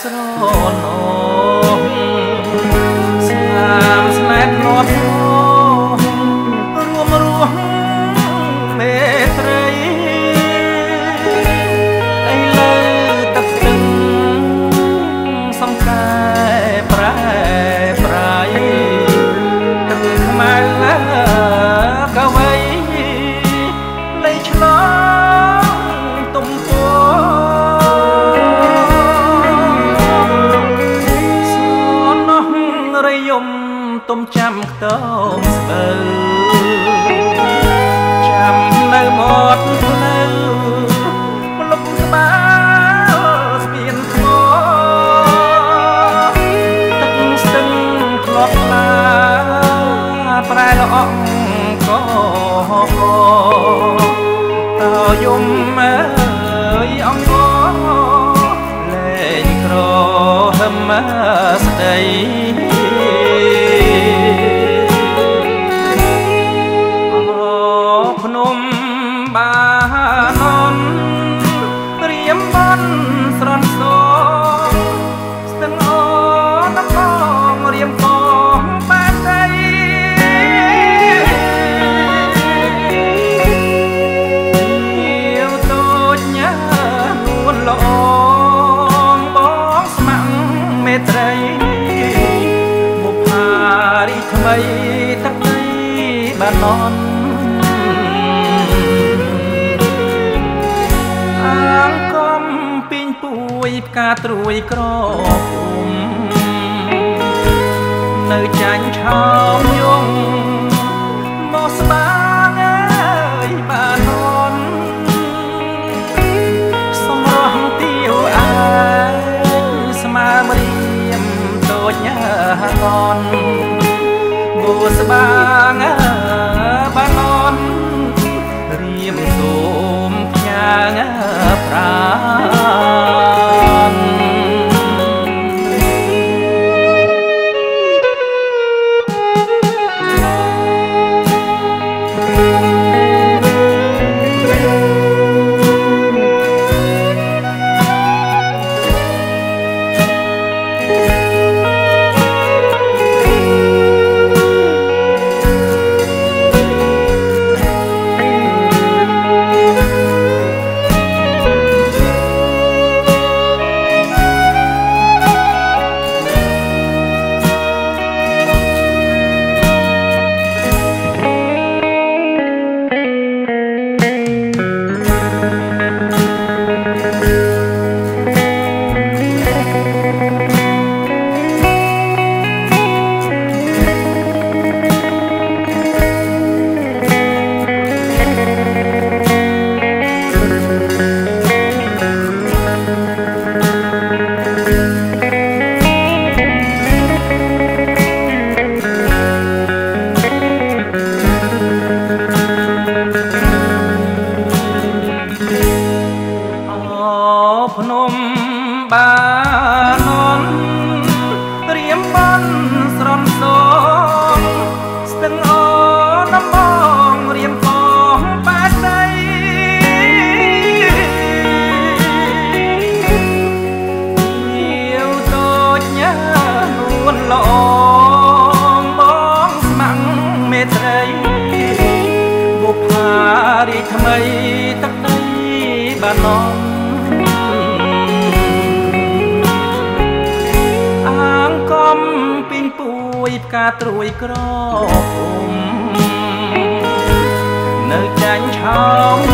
ស្រនោះ ទុំចាំខ្ទមស្បូវចាំនៅមាត់ផ្លូវលុបក្បាលស្ពានថ្មទឹកស្ទឹងធ្លាប់ឡាប្រែល្អអង្គតើយំអើយអង្គលែងក្រហមស្ដី បាននន់អាងកំពីងពួយផ្កាត្រួយក្រពុំនៅចាញ់ឆោមយងមកស្បា ភ្នំបាននរៀមបានស្រន់សងស្ទឹងអូដំបងរៀមផងបាត់ដីយាវតូចញ៉ានួនល្អបងស្ម័គ្រមេត្រីបុប្ផារីថ្មីទឹកដីបាននំ ផ្កាត្រួយក្រពុំនៅចាញ់ឆោមយងបោស្បា